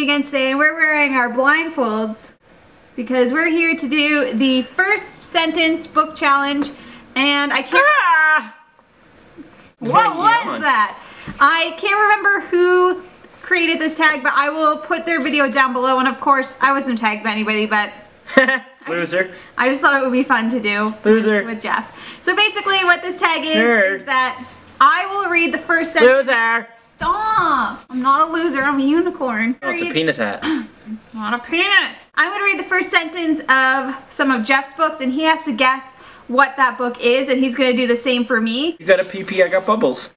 me again today and we're wearing our blindfolds because we're here to do the first sentence book challenge and I can't... Ah! What was that? I can't remember who created this tag but I will put their video down below and of course I wasn't tagged by anybody but Loser. I just thought it would be fun to do Loser. with Jeff. So basically what this tag is, Nerd. is that I will read the first sentence. Loser. Stop! I'm not a loser, I'm a unicorn. Oh, it's a penis hat. It's not a penis. I'm gonna read the first sentence of some of Jeff's books and he has to guess what that book is and he's gonna do the same for me. You got a PP, I got bubbles.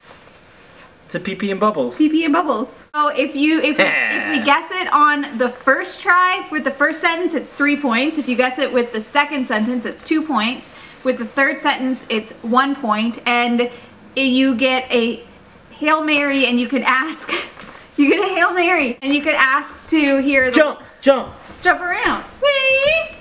It's a PP and bubbles. PP and bubbles. So if you if we, if we guess it on the first try with the first sentence, it's three points. If you guess it with the second sentence, it's two points. With the third sentence, it's one point, and you get a hail mary, and you could ask. You get a hail mary, and you could ask to hear the Jump, jump. jump around. Wee!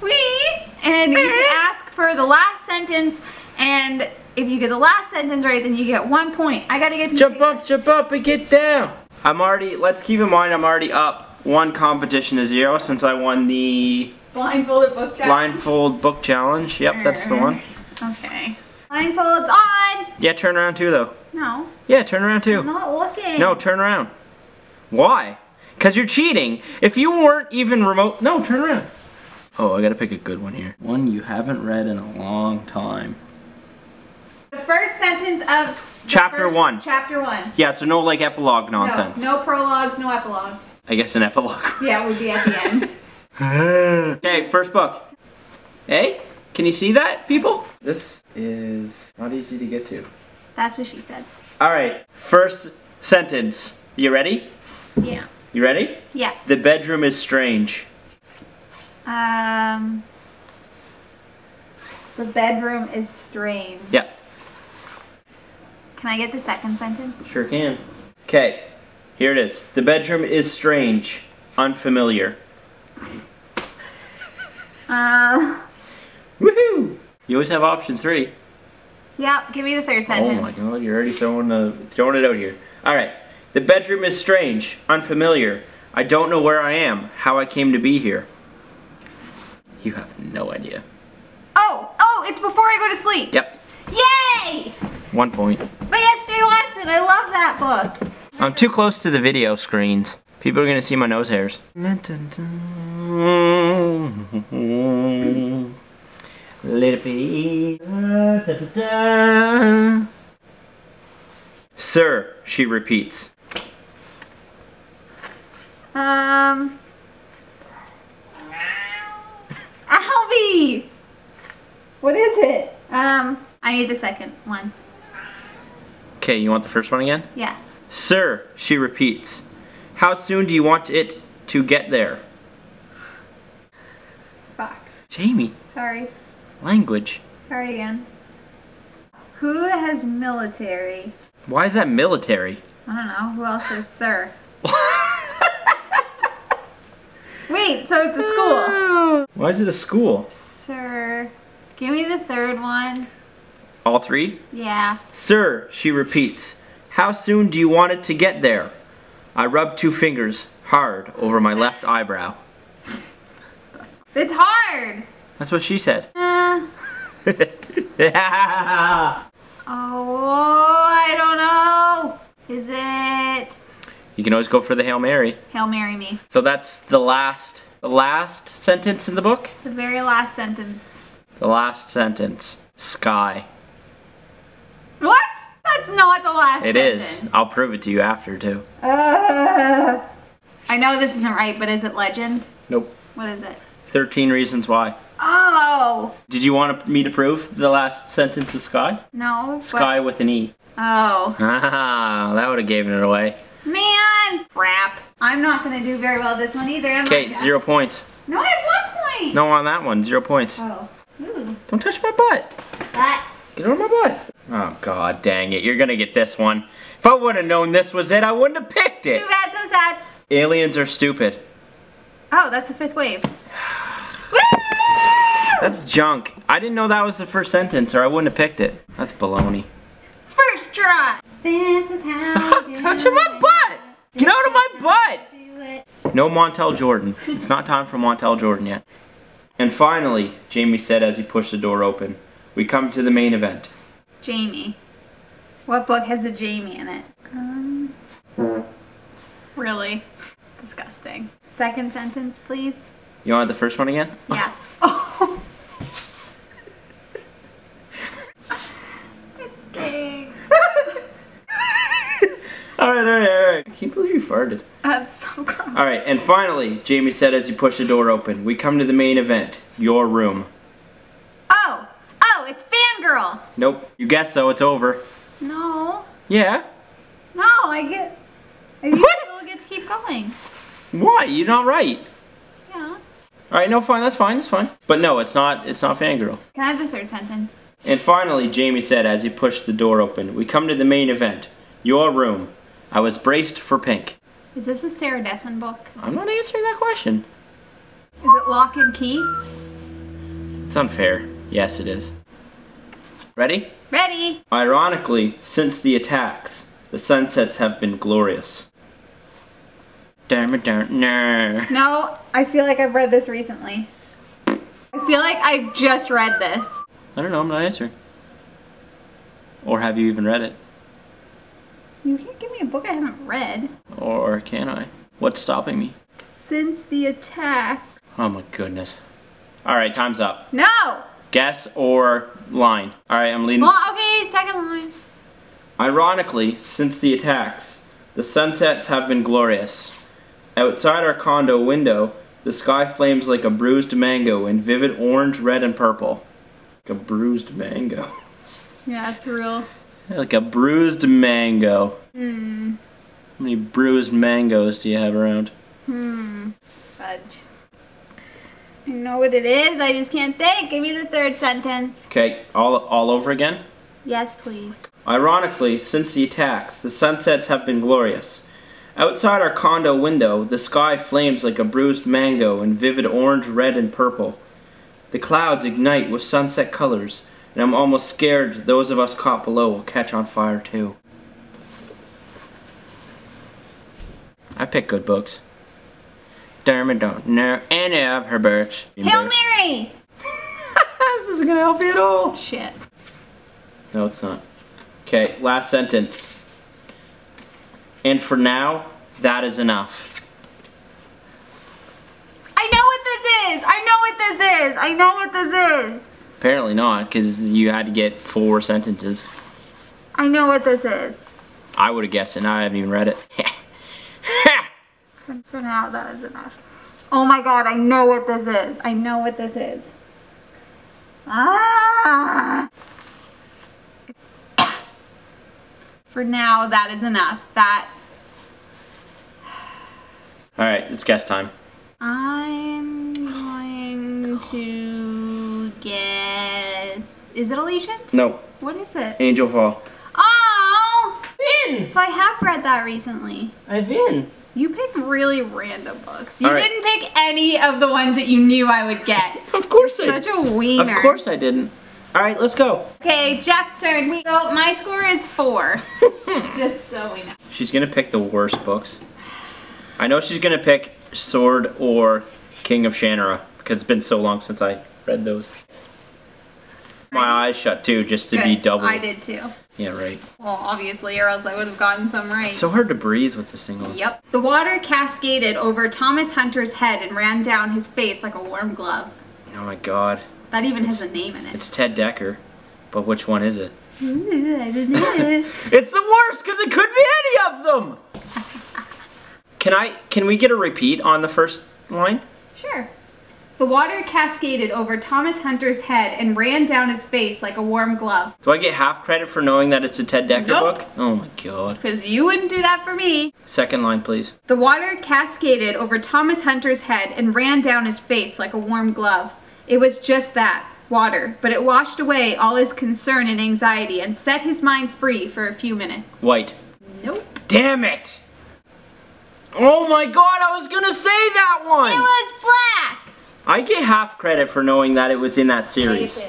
Wee! And you can ask for the last sentence, and if you get the last sentence right, then you get one point. I gotta get Jump up, jump up, and get down. I'm already, let's keep in mind I'm already up one competition to zero since I won the blindfolded book challenge. blindfold book challenge. Yep, that's the one. Okay. Blindfolds on! Yeah, turn around too though. No, Yeah, turn around I'm too. not looking. No, turn around. Why? Because you're cheating. If you weren't even remote, no, turn around. Oh, I gotta pick a good one here. One you haven't read in a long time. The first sentence of Chapter one. Chapter one. Yeah, so no like epilogue nonsense. No, no prologues, no epilogues. I guess an epilogue. Yeah, it would be at the end. okay, first book. Hey, can you see that, people? This is not easy to get to. That's what she said. All right, first sentence. You ready? Yeah. You ready? Yeah. The bedroom is strange. Um. The bedroom is strange. Yeah, Can I get the second sentence? sure can. Okay, here it is. The bedroom is strange, unfamiliar. Uh. Woohoo! You always have option three. Yeah. Give me the third sentence. Oh sentence. my god, you're already throwing, a, throwing it out here. Alright. The bedroom is strange, unfamiliar. I don't know where I am, how I came to be here. You have no idea. Oh, oh, it's before I go to sleep. Yep, Yay! one point. But yes, Jay Watson, I love that book. I'm too close to the video screens. People are gonna see my nose hairs. Let it be. Da, da, da. Sir, she repeats. Um. Albie! What is it? Um, I need the second one. Okay, you want the first one again? Yeah. Sir, she repeats. How soon do you want it to get there? Fuck. Jamie, Sorry. Language. Sorry again. Who has military? Why is that military? I don't know. Who else is sir? Wait, so it's a school. Why is it a school? Sir. Give me the third one. All three? Yeah. Sir, she repeats. How soon do you want it to get there? I rub two fingers hard over my left eyebrow. It's hard. That's what she said. Uh, oh, I don't know. Is it? you can always go for the Hail Mary. Hail Mary me. So that's the last the last sentence in the book? The very last sentence. The last sentence. Sky. What? That's not the last It sentence. is. I'll prove it to you after too. Uh, I know this isn't right, but is it legend? Nope. What is it? 13 reasons why. Oh, Did you want me to prove the last sentence is sky? no. Sky with an E. Oh, Ah, that would have given it away. man. Crap. I'm not going to do very well this one either, Okay, zero points. No, I have one point. No on that one, zero points. Oh. Ooh, Don't touch my butt. that. Get on my butt. Oh god dang it, you're gonna get this one. If I would have known this was it, I wouldn't have picked it. Too bad, so sad. Aliens are stupid. Oh, that's the fifth wave. Woo! That's junk. I didn't know that was the first sentence or I wouldn't have picked it. That's baloney. First try. This is how Stop we do touching my butt! Get out of my butt! No Montel Jordan. It's not time for Montel Jordan yet. And finally, Jamie said as he pushed the door open, we come to the main event. Jamie. What book has a Jamie in it? Um, really? Disgusting. Second sentence, please. You want the first one again? Yeah. Oh. Dang. Alright, I can't believe you farted. That's so gross. Alright, and finally, Jamie said as he pushed the door open, we come to the main event. Your room. Oh! Oh, it's Fangirl! Nope. You guessed so, it's over. No. Yeah? No, I get. I you What? still get to keep going. Why? You're not right. Yeah. Alright, no, fine, that's fine, that's fine. But no, it's not, it's not Fangirl. Can I have the third sentence? And finally, Jamie said as he pushed the door open, we come to the main event. Your room. I was braced for pink. Is this a Sarah Dessen book? I'm not answering that question. Is it Lock and Key? It's unfair. Yes, it is. Ready? Ready? Ironically, since the attacks, the sunsets have been glorious. Damn it, damn no. No, I feel like I've read this recently. I feel like I've just read this. I don't know, I'm not answering. Or have you even read it? You can't give me a book I haven't read. Or can I? What's stopping me? Since the attack. Oh my goodness. Alright, time's up. No! Guess or line. Alright, I'm leading. Well, okay, second line. Ironically, since the attacks, the sunsets have been glorious. Outside our condo window, the sky flames like a bruised mango in vivid orange, red, and purple. Like a bruised mango. Yeah, it's real. Like a bruised mango. Hmm. How many bruised mangoes do you have around? Hmm. Fudge. I know what it is, I just can't think. Give me the third sentence. Okay, all, all over again? Yes, please. Ironically, since the attacks, the sunsets have been glorious. Outside our condo window, the sky flames like a bruised mango in vivid orange, red, and purple. The clouds ignite with sunset colors, and I'm almost scared those of us caught below will catch on fire too. I pick good books. Dermot don't know any of her books. Hail Mary! this isn't gonna help you at all. Shit. No, it's not. Okay, last sentence. And for now, that is enough. I know what this is! I know what this is! I know what this is! Apparently not, because you had to get four sentences. I know what this is. I would have guessed it, and I haven't even read it. For now, that is enough. Oh my god, I know what this is. I know what this is. Ah! For now, that is enough. That Alright, it's guess time. I'm going to guess. Is it Allegiant? No, What is it? Angelfall. Oh! Vin! So I have read that recently. I've been. You pick really random books. You All right. didn't pick any of the ones that you knew I would get. Of course I Such a wiener. Of course I didn't. Alright, let's go. Okay, Jeff's turn. We- So my score is four. Just so we know. She's gonna pick the worst books. I know she's gonna pick Sword or King of Shannara, because it's been so long since I read those. My eyes shut too, just to be Good. double. I did too. Yeah, right. Well, obviously, or else I would have gotten some right. It's so hard to breathe with this thing on. Yep. The water cascaded over Thomas Hunter's head and ran down his face like a warm glove. Oh my god. That even has a name in it. It's Ted Dekker. But which one is it? Ooh, I don't know. It's the worst because it could be any of them. can I? Can we get a repeat on the first line? Sure. The water cascaded over Thomas Hunter's head and ran down his face like a warm glove. Do I get half credit for knowing that it's a Ted Dekker Nope. book? Oh my god. Because you wouldn't do that for me. Second line, please. The water cascaded over Thomas Hunter's head and ran down his face like a warm glove. It was just that, water, but it washed away all his concern and anxiety and set his mind free for a few minutes. White. Nope. Damn it! Oh my god, I was gonna say that one! It was black! I get half credit for knowing that it was in that series.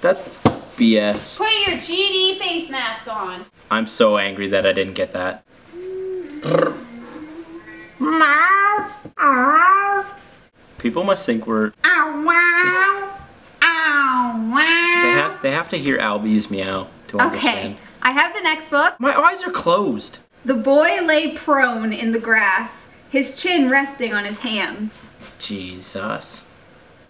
That's BS. Put your GD face mask on. I'm so angry that I didn't get that. People must think we're. Ow, wow. Ow, wow. They have. They have to hear Albie's meow to understand. Okay, I have the next book. My eyes are closed. The boy lay prone in the grass, his chin resting on his hands. Jesus.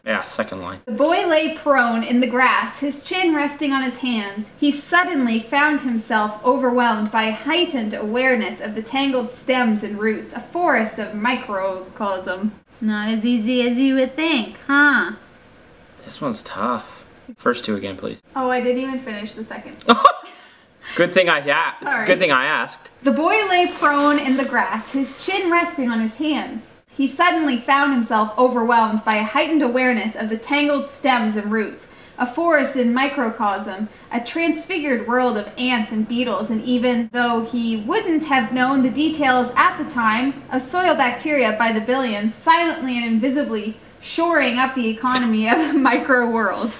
Yeah, second line. The boy lay prone in the grass, his chin resting on his hands. He suddenly found himself overwhelmed by a heightened awareness of the tangled stems and roots, a forest of microcosm. Not as easy as you would think, huh? This one's tough. First two again, please. Oh, I didn't even finish the second. Good thing I asked. Good thing I asked. The boy lay prone in the grass, his chin resting on his hands. He suddenly found himself overwhelmed by a heightened awareness of the tangled stems and roots, a forest in microcosm, a transfigured world of ants and beetles, and even though he wouldn't have known the details at the time, of soil bacteria by the billions, silently and invisibly shoring up the economy of a micro world.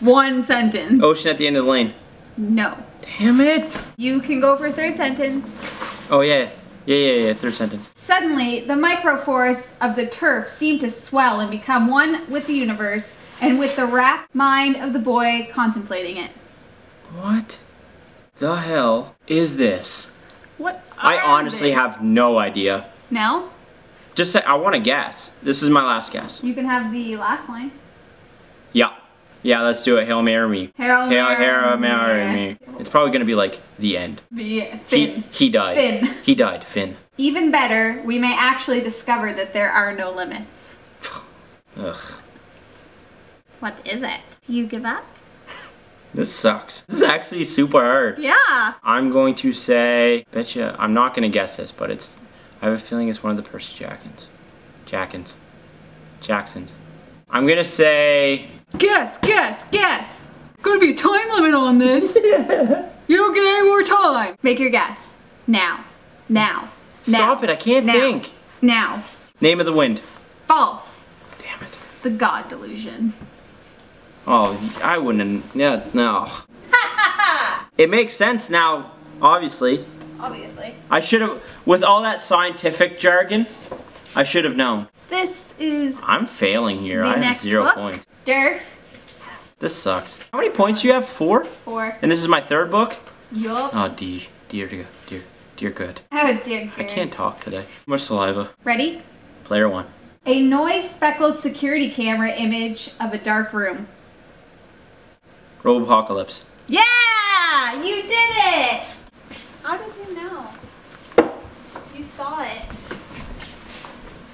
One sentence. Ocean at the end of the lane. No. Damn it. You can go for a third sentence. Oh yeah. Yeah, yeah, yeah. Third sentence. Suddenly, the microforests of the turf seemed to swell and become one with the universe and with the rapt mind of the boy contemplating it. What the hell is this? What? I honestly they? have no idea. No? Just say I want to guess. This is my last guess. You can have the last line. Yeah. Let's do it. Hail Mary me. Hail Hail, Mary. Hail Mary me. It's probably gonna be like the end. The He Finn. he died. Finn. He died. Finn. Even better, we may actually discover that there are no limits. Ugh. What is it? Do you give up? This sucks. This is actually super hard. Yeah. I'm going to say, betcha, I'm not going to guess this, but it's, I have a feeling it's one of the Percy Jacksons. Jacksons. Jacksons. I'm going to say, Guess, guess, guess. Gonna be a time limit on this. you don't get any more time. Make your guess. Now. Now. stop it, I can't Now. think. Now. Name of the wind. False. Damn it. The God delusion. Oh, I wouldn't, yeah, no. it makes sense now, obviously. Obviously. I should have, with all that scientific jargon, I should have known. This is I'm failing here. I have zero book. points. Durf. This sucks. How many points do you have? Four? Four. And this is my third book? Yup. Oh, dear, dear, dear, dear, dear good. Oh dear. I can't talk today. More saliva. Ready? Player one. A noise speckled security camera image of a dark room. Robopocalypse. Yeah! You did it! How did you know? You saw it.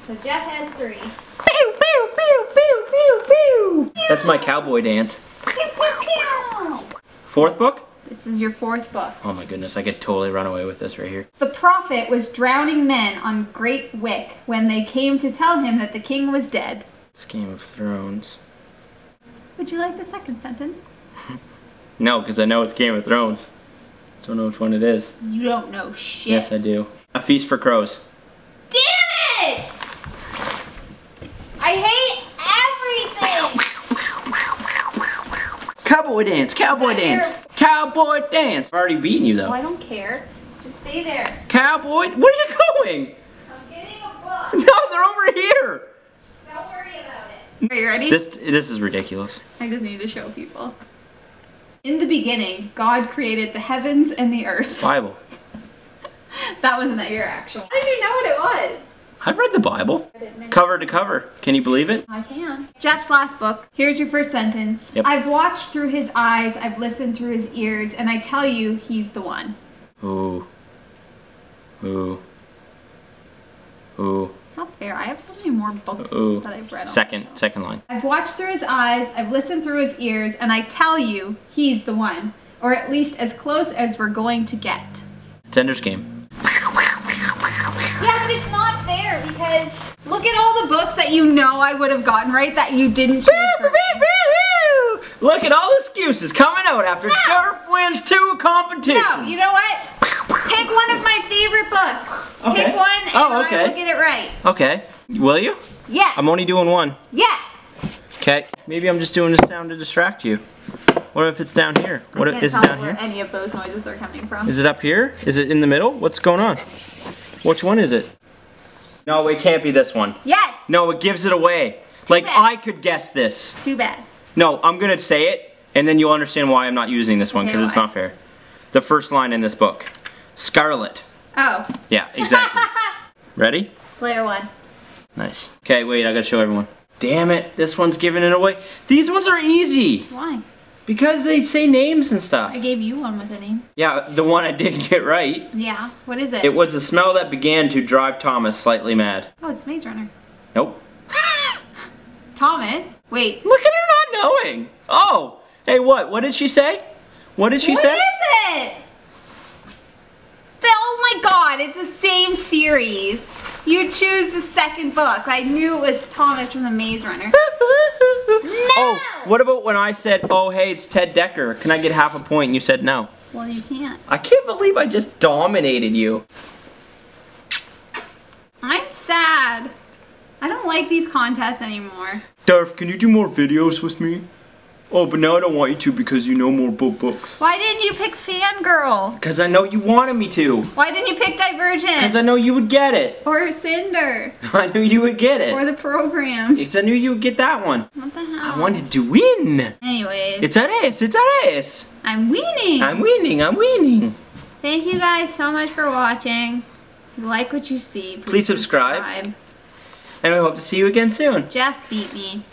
So Jeff has three. Pew, pew, pew, pew, pew, pew. That's my cowboy dance. Pew, pew, pew. Fourth book? This is your fourth book. Oh my goodness, I could totally run away with this right here. The prophet was drowning men on Great Wyk when they came to tell him that the king was dead. It's Game of Thrones. Would you like the second sentence? No, because I know it's Game of Thrones. Don't know which one it is. You don't know shit. Yes, I do. A Feast for Crows. Damn it! I hate everything! Cowboy dance, cowboy dance, your- cowboy dance. I've already beaten you Oh, though. I don't care. Just stay there. Cowboy, where are you going? I'm getting a book. No, they're over here. Don't worry about it. Are you ready? This this is ridiculous. I just need to show people. In the beginning, God created the heavens and the earth. Bible. That wasn't your actual. How did you know what it was? I've read the Bible. Cover to cover. Can you believe it? I can. Jeff's last book. Here's your first sentence. Yep. I've watched through his eyes, I've listened through his ears, and I tell you, he's the one. Ooh. Ooh. Ooh. It's not fair. I have so many more books Ooh. that I've read. Second, second line. I've watched through his eyes, I've listened through his ears, and I tell you, he's the one. Or at least as close as we're going to get. It's Ender's Game. Look at all the books that you know I would have gotten right that you didn't choose for. Look at all the excuses coming out after No. Durf wins two competitions. No, you know what? Pick one of my favorite books. Okay. Pick one and Oh, okay. I will get it right. Okay. Will you? Yeah. I'm only doing one. yes. Okay. Maybe I'm just doing this sound to distract you. What if it's down here? What if tell down where here? any of those noises are coming from. Is it up here? Is it in the middle? What's going on? Which one is it? No, it can't be this one. Yes. No, it gives it away. like bad. I could guess this. Too bad. No, I'm gonna say it, and then you'll understand why I'm not using this one Okay, because it's not fair. The first line in this book, Scarlet. Oh. Yeah, exactly. Ready? Player one. Nice. Okay, wait, I gotta show everyone. Damn it, this one's giving it away. These ones are easy Why? Because they say names and stuff. I gave you one with a name. Yeah, the one I didn't get right. Yeah. What is it? It was the smell that began to drive Thomas slightly mad. oh, it's Maze Runner. Nope. Thomas. Wait. Look at her not knowing. Oh, hey, what? What did she say? What did she What say? is it? Oh my god, it's the same series. You choose the second book. I knew it was Thomas from the Maze Runner. Oh, what about when I said, oh, hey, it's Ted Dekker. Can I get half a point? And you said no. Well, you can't. I can't believe I just dominated you. I'm sad. I don't like these contests anymore. Darf, can you do more videos with me? Oh, but now I don't want you to because you know more book books. Why didn't you pick Fangirl? Because I know you wanted me to. Why didn't you pick Divergent? Because I know you would get it. or Cinder? I knew you would get it. Or the program? Because I knew you would get that one. What the hell? I wanted to win. Anyways, It's a race, it's a race. I'm winning. I'm winning, I'm winning. Thank you guys so much for watching. If you like what you see, please, Please subscribe. And we hope to see you again soon. Jeff beat me.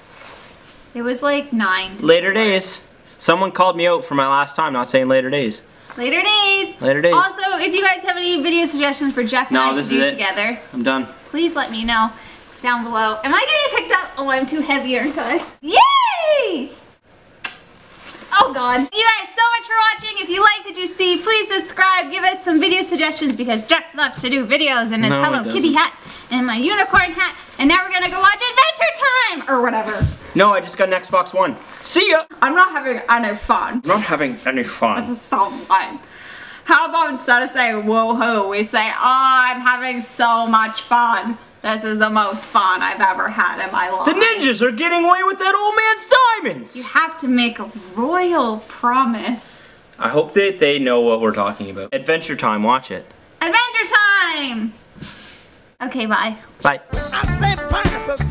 It was like nine. to Later four. days. Someone called me out for my last time not saying later days. Later days. Later days. Also, if you guys have any video suggestions for Jeff and No, I to this do it. together, I'm done. please let me know down below. Am I getting picked up? Oh, I'm too heavy, aren't I? Yay! Oh god. Thank you guys so much for watching. If you like what you see, please subscribe. Give us some video suggestions because Jeff loves to do videos in his No, Hello Kitty hat and my unicorn hat. And now we're gonna go watch Adventure Time or whatever. No, I just got an Xbox One. See ya! I'm not having any fun. I'm not having any fun. This a so fun. How about instead of saying woohoo, we say, oh, I'm having so much fun. This is the most fun I've ever had in my life. The ninjas are getting away with that old man's diamonds! You have to make a royal promise. I hope that they know what we're talking about. Adventure Time, watch it. Adventure time! Okay, bye. Bye. I say passes,